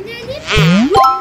嗯你。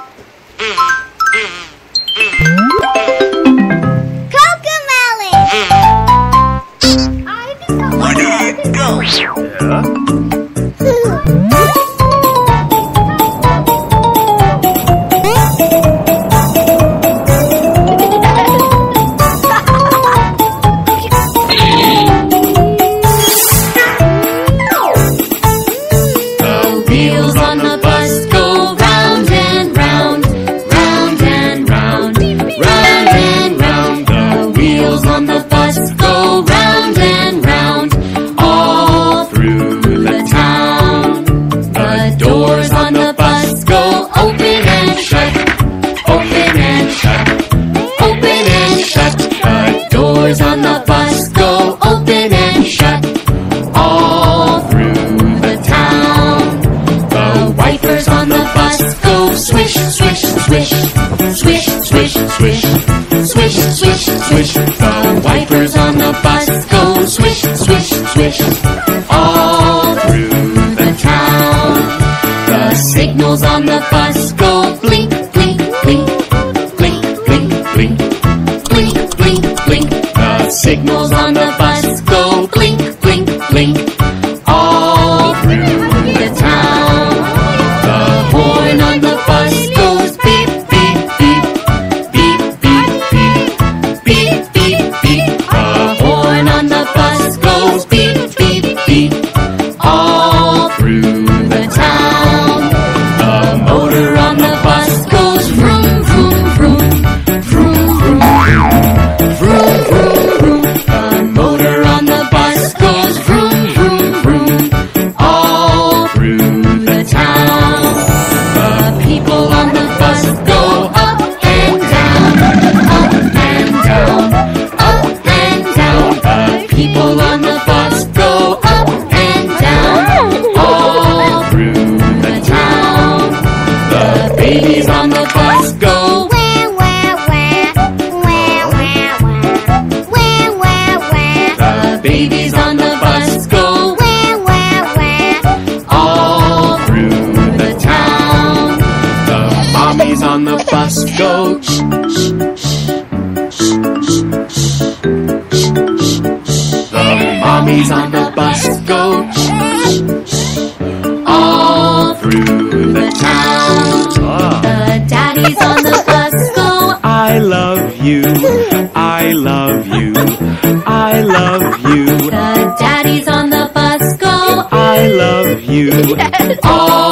shut. Open and shut. The doors on the bus go open and shut. All through the town. The wipers on the bus go swish, swish, swish. Swish, swish, swish. Swish, swish, swish. The wipers on the bus go swish, swish, swish. All through the town. The signals on the bus go signals on the fire. Mommy's on the bus, go. The mommy's on the bus, go. All through the town. Ah. The daddy's on the bus, go. I love you, I love you, I love you. The daddy's on the bus, go. I love you. All